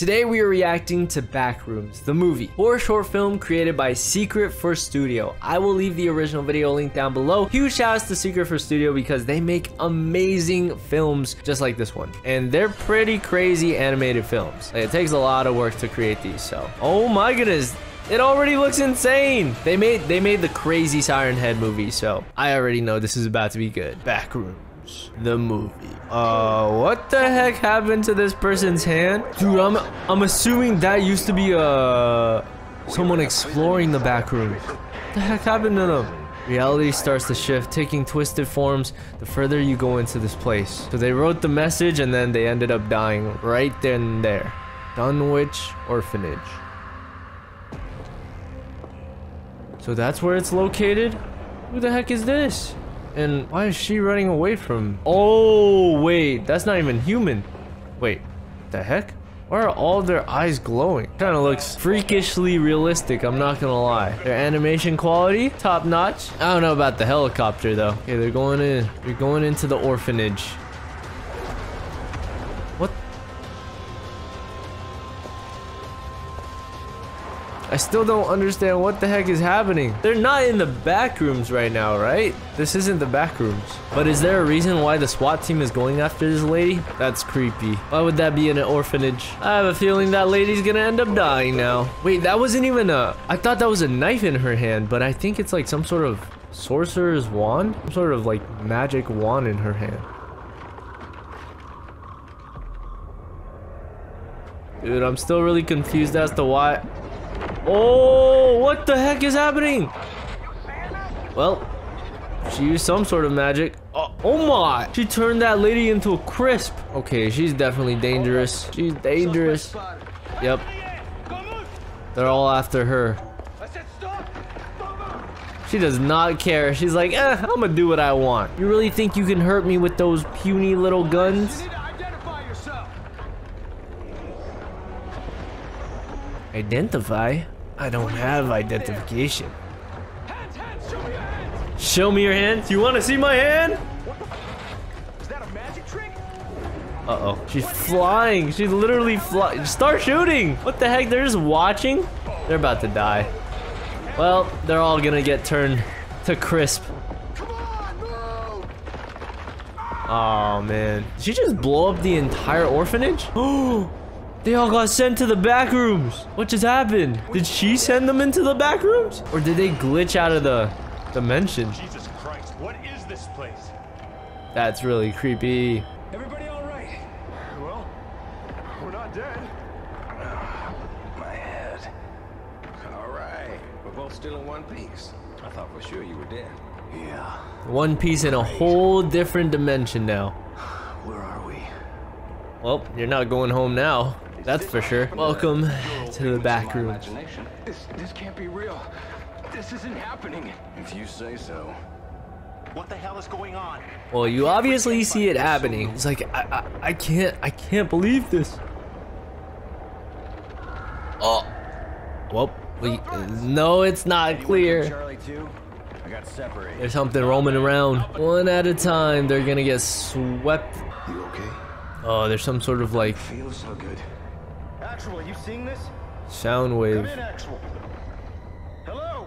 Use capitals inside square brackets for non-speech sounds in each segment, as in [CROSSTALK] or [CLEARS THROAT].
Today we are reacting to Backrooms, the movie, horror short film created by Secret First Studio. I will leave the original video link down below. Huge shout shouts to Secret First Studio because they make amazing films just like this one. And they're pretty crazy animated films. It takes a lot of work to create these, so. Oh my goodness, it already looks insane. They made they made the crazy Siren Head movie, so I already know this is about to be good. The movie. Uh, what the heck happened to this person's hand? Dude, I'm I'm assuming that used to be uh someone exploring the back room. What the heck happened to them? Reality starts to shift, taking twisted forms the further you go into this place. So they wrote the message and then they ended up dying right then and there. Dunwich Orphanage. So that's where it's located? Who the heck is this? And why is she running away from? Oh, wait, that's not even human. Wait, the heck? Why are all their eyes glowing? Kind of looks freakishly realistic, I'm not gonna lie. Their animation quality, top notch. I don't know about the helicopter though. Okay, they're going in. They're going into the orphanage. I still don't understand what the heck is happening. They're not in the back rooms right now, right? This isn't the back rooms. But is there a reason why the SWAT team is going after this lady? That's creepy. Why would that be in an orphanage? I have a feeling that lady's gonna end up dying now. Wait, that wasn't even a... I thought that was a knife in her hand, but I think it's like some sort of sorcerer's wand? Some sort of like magic wand in her hand. Dude, I'm still really confused as to why Oh, what the heck is happening? Well, she used some sort of magic. Oh, oh, my! She turned that lady into a crisp. Okay, she's definitely dangerous. She's dangerous. Yep. They're all after her. She does not care. She's like, eh, I'm gonna do what I want. You really think you can hurt me with those puny little guns? Identify? I don't have identification. Hands, hands, show, me hands. show me your hands. You want to see my hand? Is that a magic trick? Uh-oh. She's flying. She's literally flying. Start shooting. What the heck? They're just watching? They're about to die. Well, they're all gonna get turned to crisp. Oh, man. Did she just blow up the entire orphanage? [GASPS] Oh! They all got sent to the back rooms. What just happened? Did she send them into the back rooms? Or did they glitch out of the dimension? Jesus Christ, what is this place? That's really creepy. Everybody all right? Well, we're not dead. Ah, my head. All right, we're both still in one piece. I thought for sure you were dead. Yeah. One piece in a whole different dimension now. [SIGHS] Where are we? Well, you're not going home now. That's for sure. Welcome to the back room. This, this can't be real. This isn't happening. If you say so. What the hell is going on? Well, you obviously see it happening. It's like, I, I, I can't, I can't believe this. Oh. Well, we, no, it's not clear. There's something roaming around. One at a time, they're gonna get swept. You okay? Oh, there's some sort of like. Feels so good. Actual, you seeing this? Sound wave. Come in, Actual. Hello?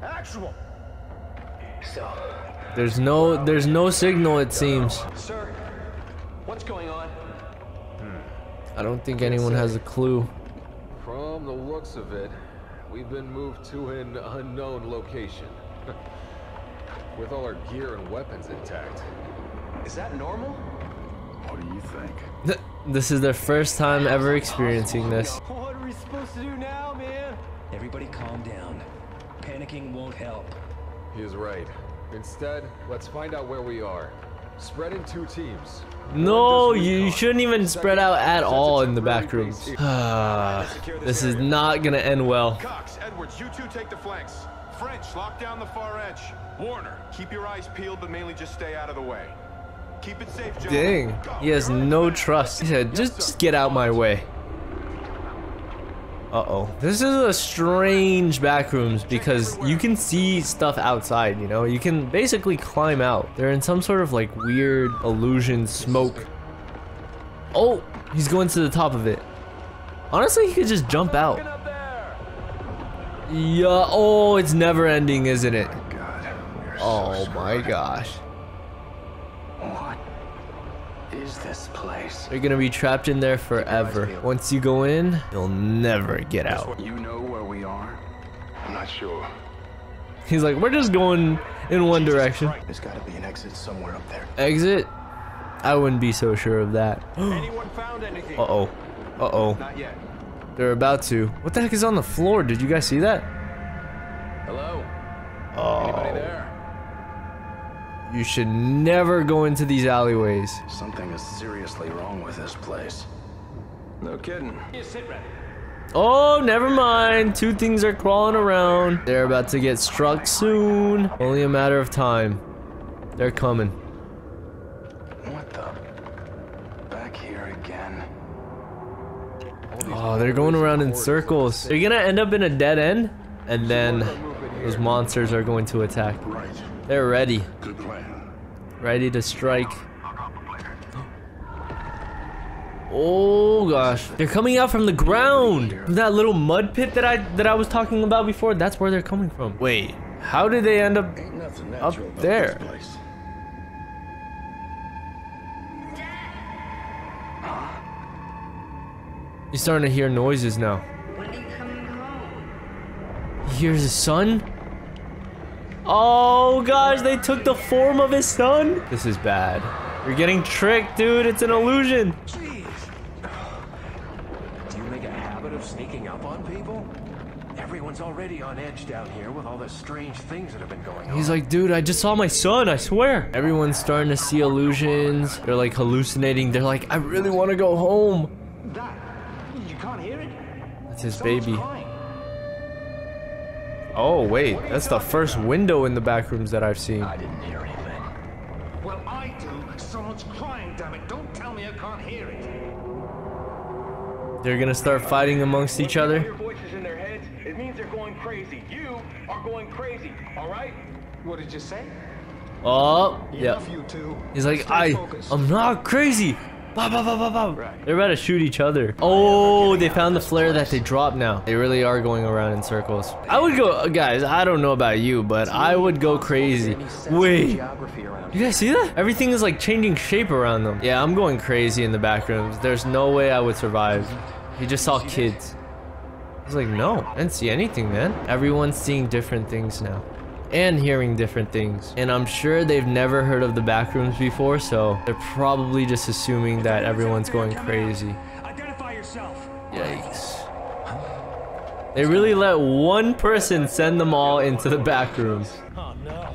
Actual. So. There's no, there's no signal. It seems. Sir, what's going on? Hmm. I don't think anyone has a clue. From the looks of it, we've been moved to an unknown location. [LAUGHS] With all our gear and weapons intact. Is that normal? What do you think? [LAUGHS] This is their first time ever experiencing this. What are we supposed to do now, man? Everybody calm down. Panicking won't help. He is right. Instead, let's find out where we are. Spread in two teams. No, you shouldn't even spread out at all in the back rooms. [SIGHS] this is not gonna end well. Cox, Edwards, you two take the flanks. French, lock down the far edge. Warner, keep your eyes peeled, but mainly just stay out of the way. Keep it safe, Dang, he has no trust. He said, just, just get out my way. Uh-oh. This is a strange backrooms because you can see stuff outside, you know? You can basically climb out. They're in some sort of like weird illusion smoke. Oh, he's going to the top of it. Honestly, he could just jump out. Yeah. Oh, it's never ending, isn't it? God, we're so Oh my gosh. Is this place? You're gonna be trapped in there forever. Once you go in, you'll never get out. You know where we are? I'm not sure. He's like, we're just going in one direction. There's got to be an exit somewhere up there. Exit? I wouldn't be so sure of that. [GASPS] Anyone found anything? Uh-oh. Uh-oh. Not yet. They're about to. What the heck is on the floor? Did you guys see that? Hello? Oh. Anybody Oh. there? You should never go into these alleyways. Something is seriously wrong with this place. No kidding. Oh, never mind. Two things are crawling around. They're about to get struck soon. Only a matter of time. They're coming. What the? Back here again. Oh, they're going around in circles. They're gonna end up in a dead end, and then those monsters are going to attack. Right. They're ready. Good plan. Ready to strike. Oh gosh. They're coming out from the ground. That little mud pit that I that I was talking about before, that's where they're coming from. Wait, how did they end up Ain't nothing Up natural there. this place. He's starting to hear noises now. He hears his son? Oh gosh, they took the form of his son? This is bad. You're getting tricked, dude. It's an illusion. Do you make a habit of sneaking up on people? Everyone's already on edge down here with all the strange things that have been going on. He's like, dude, I just saw my son, I swear. Everyone's starting to see illusions. They're like hallucinating. They're like, I really want to go home. That. You can't hear it? That's his Someone's baby. crying. Oh, wait. That's the first window in the back rooms that I've seen. I didn't hear anything. Well, I do. Someone's crying, damn it. Don't tell me I can't hear it. They're gonna start fighting amongst each other. Your voices in their heads, it means they're going crazy. You are going crazy, all right? What did you say? Oh, yeah. He's like, I. I'm not crazy. Bah, bah, bah, bah, bah. They're about to shoot each other. Oh, oh they found the flare that they dropped now. They really are going around in circles. I would go, guys, I don't know about you, but I would go crazy. Wait, you guys see that? Everything is like changing shape around them. Yeah, I'm going crazy in the back rooms. There's no way I would survive. He just saw kids. He's like, no, I didn't see anything, man. Everyone's seeing different things now and hearing different things. And I'm sure they've never heard of the backrooms before, so they're probably just assuming that everyone's going crazy. Identify yourself. Yikes. They really let one person send them all into the back rooms. Oh, no.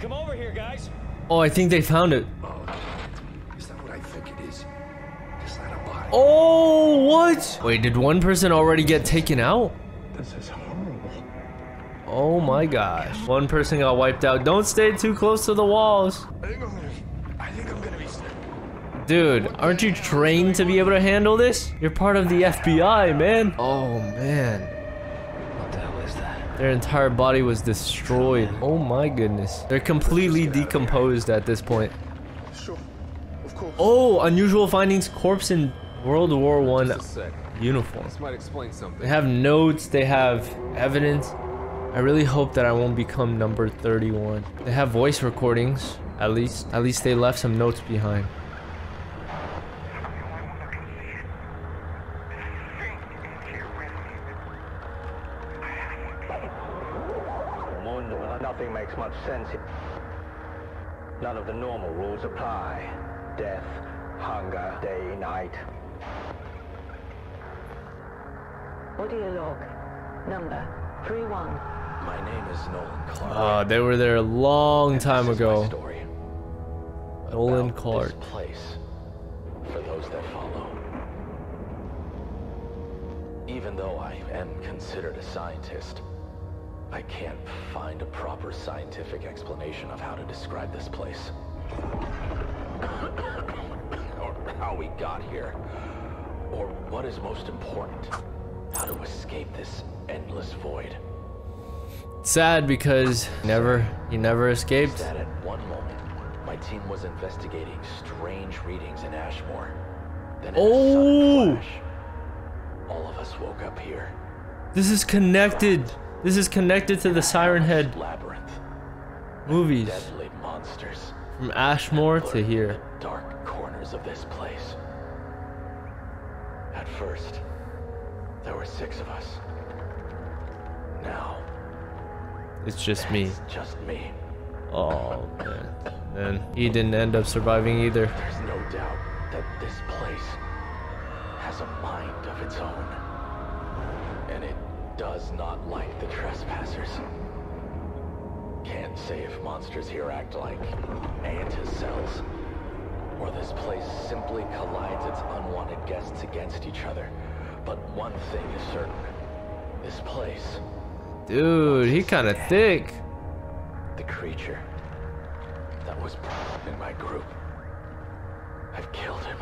Come over here, guys. Oh, I think they found it. Oh, is that what I think it is? Is that a body? Oh, what? Wait, did one person already get taken out? This is horrible. Oh my gosh. One person got wiped out. Don't stay too close to the walls. I think I'm gonna. I think I'm gonna be. Dude, aren't you trained to be able to handle this? You're part of the FBI, man. Oh, man. What the hell is that? Their entire body was destroyed. Oh my goodness. They're completely decomposed at this point. Sure. Of course. Oh, unusual findings. Corpse in World War One Just a sec. uniform. This might explain They have notes. They have evidence. I really hope that I won't become number 31. They have voice recordings. At least, at least they left some notes behind. Nothing makes much sense. here. None of the normal rules apply. Death, hunger, day, night. Audio log. Number 31. My name is Nolan Clark. Uh, they were there a long time is my ago. story Nolan Clark. This place for those that follow. Even though I am considered a scientist, I can't find a proper scientific explanation of how to describe this place. [COUGHS] or how we got here. Or what is most important, how to escape this endless void. Sad because never, he never escaped. that at one moment, my team was investigating strange readings in Ashmore. Then in Oh! flash, all of us woke up here. This is connected. This is connected to the Siren Head Labyrinth. movies. Deadly monsters. From Ashmore to here. dark corners of this place. At first, there were six of us. Now, It's just me. it's just me. Oh man. And he didn't end up surviving either. There's no doubt that this place has a mind of its own. And it does not like the trespassers. Can't say if monsters here act like mantis cells, or this place simply collides its unwanted guests against each other. But one thing is certain. This place, Dude, he kind of thick. the creature that was in my group. I've killed him,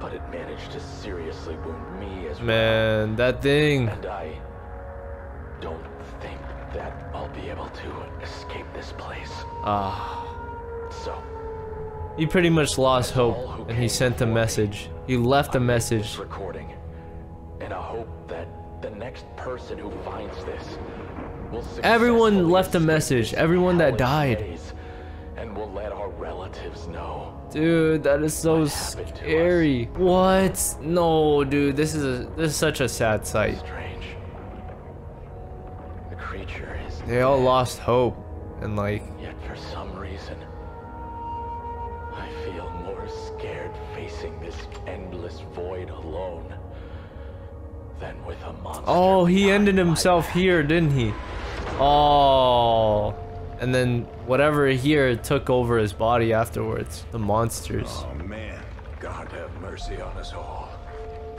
but it managed to seriously wound me as well. Man, that thing. And I don't think that I'll be able to escape this place. Ah. So, He pretty much lost hope and he sent a message. He left a message. recording in a hope that the next person who finds this will Everyone left a message. Everyone that died. And will let our relatives know. Dude, that is so What happened to us? scary. What? No, dude, this is a this is such a sad sight. Strange. The creature is They all lost hope and like Oh, he ended himself back. here, didn't he? Oh. And then whatever here took over his body afterwards. The monsters. Oh man, God have mercy on us all.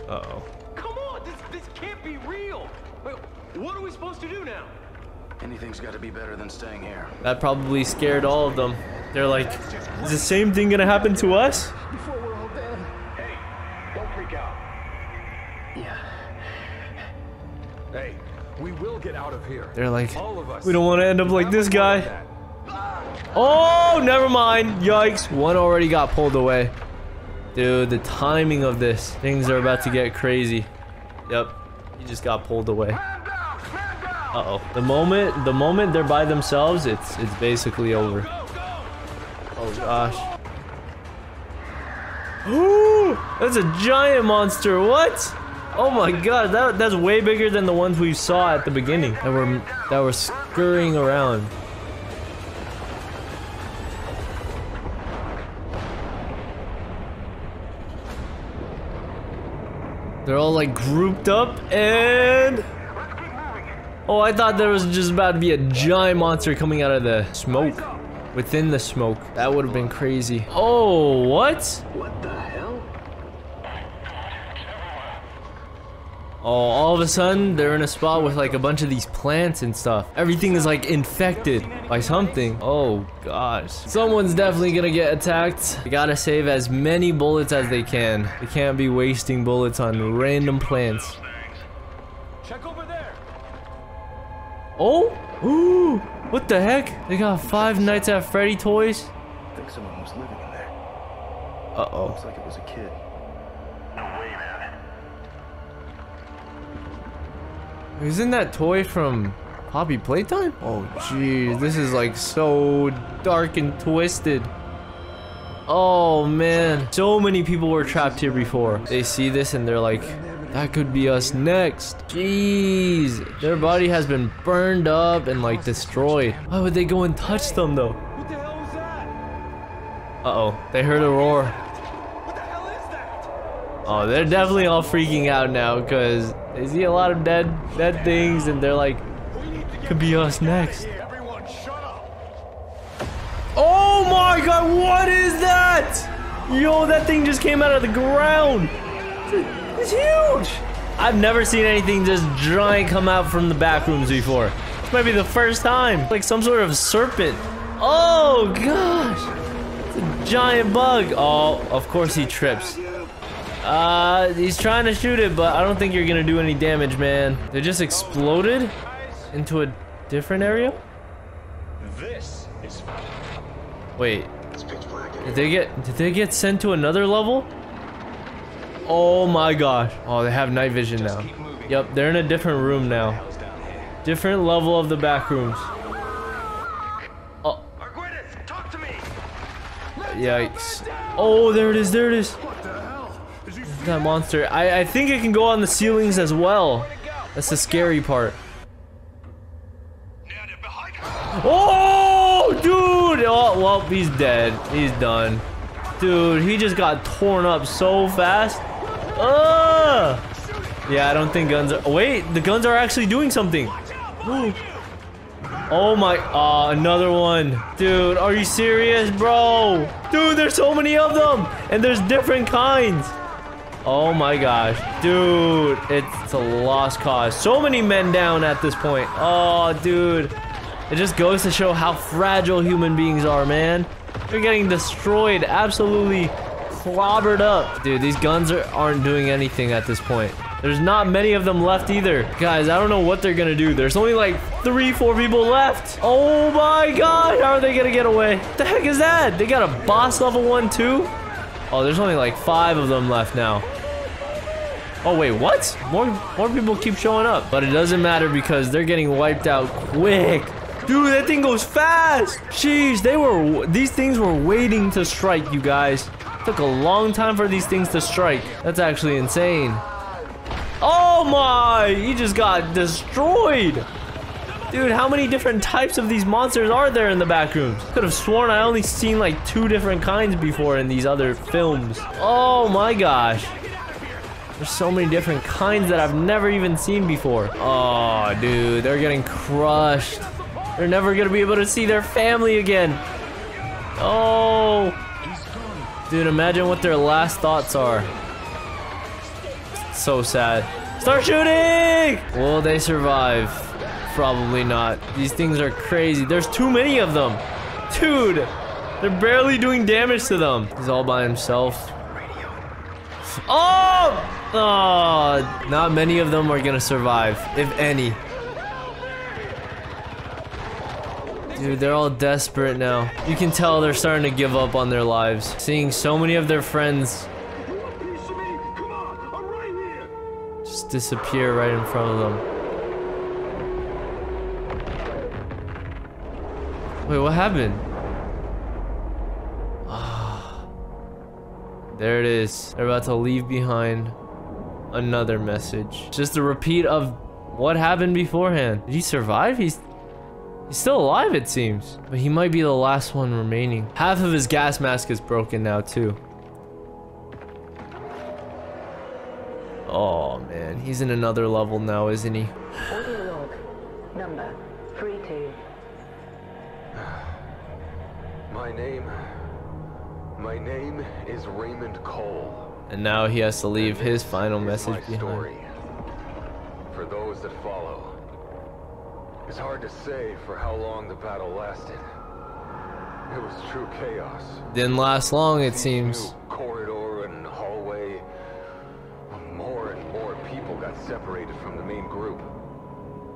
Uh-oh. Come on, this this can't be real. Wait, what are we supposed to do now? Anything's got to be better than staying here. That probably scared all of them. They're like, is the same thing gonna happen to us? Hey, of here. They're like, All of us. we don't want to end up like this guy. Oh, never mind. Yikes. One already got pulled away. Dude, the timing of this. Things are about to get crazy. Yep. He just got pulled away. Uh-oh. The moment the moment they're by themselves, it's it's basically over. Oh gosh. [GASPS] Ooh, that's a giant monster. What? Oh my god, that that's way bigger than the ones we saw at the beginning. That were that were scurrying around. They're all like grouped up and Oh, I thought there was just about to be a giant monster coming out of the smoke. Within the smoke. That would have been crazy. Oh, what? What the Oh, all of a sudden, they're in a spot with like a bunch of these plants and stuff. Everything is like infected by something. Oh, gosh. Someone's definitely gonna get attacked. They gotta save as many bullets as they can. They can't be wasting bullets on random plants. Check over there. Oh! Ooh! What the heck? They got Five Nights at Freddy toys? I think someone was living in there. Uh-oh. Looks like it was a kid. Isn't that toy from Poppy Playtime? Oh, jeez. This is like so dark and twisted. Oh, man. So many people were trapped here before. They see this and they're like, that could be us next. Jeez. Their body has been burned up and like destroyed. Why would they go and touch them though? Uh-oh. They heard a roar. What the hell is that? Oh, they're definitely all freaking out now because they see a lot of dead dead things and they're like, could be us next. Oh my god, what is that? Yo, that thing just came out of the ground. It's, it's huge. I've never seen anything just giant come out from the back rooms before. This might be the first time. Like some sort of serpent. Oh gosh. It's a giant bug. Oh, of course he trips. Uh, he's trying to shoot it, but I don't think you're gonna do any damage, man. They just exploded into a different area? This is Wait, It's pitch black. did they get did they get sent to another level? Oh my gosh. Oh, they have night vision now. Yep, they're in a different room now. Different level of the back rooms. Oh. Yikes. Oh, there it is, there it is. That monster. I, I think it can go on the ceilings as well. That's the scary part. Oh, dude! Oh, well, he's dead. He's done. Dude, he just got torn up so fast. Ugh! Yeah, I don't think guns are- Wait, the guns are actually doing something. Oh my- uh, another one. Dude, are you serious, bro? Dude, there's so many of them! And there's different kinds. Oh my gosh. Dude, it's a lost cause. So many men down at this point. Oh, dude. It just goes to show how fragile human beings are, man. They're getting destroyed, absolutely clobbered up. Dude, these guns are, aren't doing anything at this point. There's not many of them left either. Guys, I don't know what they're gonna do. There's only like three, four people left. Oh my god, how are they gonna get away? What the heck is that? They got a boss level one too? Oh, there's only like five of them left now. Oh wait, what? More more people keep showing up. But it doesn't matter because they're getting wiped out quick. Dude, that thing goes fast. Jeez, they were these things were waiting to strike, you guys. Took a long time for these things to strike. That's actually insane. Oh my, he just got destroyed. Dude, how many different types of these monsters are there in the back rooms? Could have sworn I only seen like two different kinds before in these other films. Oh my gosh. There's so many different kinds that I've never even seen before. Oh, dude, they're getting crushed. They're never gonna be able to see their family again. Oh. Dude, imagine what their last thoughts are. So sad. Start shooting! Will they survive? Probably not. These things are crazy. There's too many of them. Dude, they're barely doing damage to them. He's all by himself. Oh! Oh, not many of them are gonna survive, if any. Dude, they're all desperate now. You can tell they're starting to give up on their lives. Seeing so many of their friends just disappear right in front of them. Wait, what happened? Ah. There it is. They're about to leave behind another message. Just a repeat of what happened beforehand. Did he survive? He's He's still alive, it seems. But he might be the last one remaining. Half of his gas mask is broken now, too. Oh, man. He's in another level now, isn't he? Audio log. Number 32. [SIGHS] My name... My name is Raymond Cole. And now he has to leave his final message behind. story. For those that follow. It's hard to say for how long the battle lasted. It was true chaos. Didn't last long, it seems. corridor and hallway. More and more people got separated from the main group.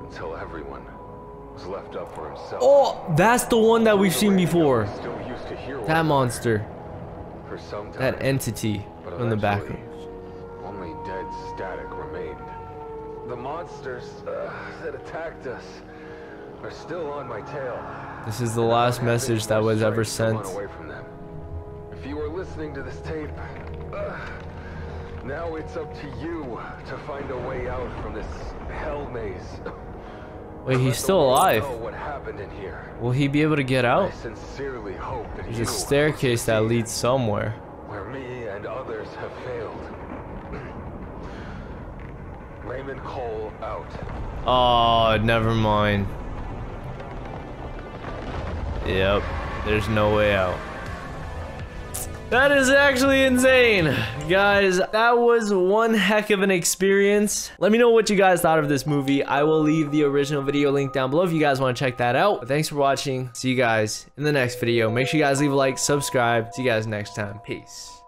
Until everyone was left up for himself. Oh, that's the one that we've seen before. Still used to hear That monster. For some time. That entity from the back. Only dead static remained. The monsters uh, that attacked us are still on my tail. This is the last message that was ever sent. away from them. If you are listening to this tape, uh, now it's up to you to find a way out from this hell maze. [LAUGHS] Wait, he's still alive. What happened in here? Will he be able to get out? I sincerely hope that There's a staircase that leads somewhere. where me and others have failed. [CLEARS THROAT] Raymond Cole out. Oh, never mind. Yep, there's no way out. That is actually insane. Guys, that was one heck of an experience. Let me know what you guys thought of this movie. I will leave the original video link down below if you guys want to check that out. But thanks for watching. See you guys in the next video. Make sure you guys leave a like, subscribe. See you guys next time. Peace.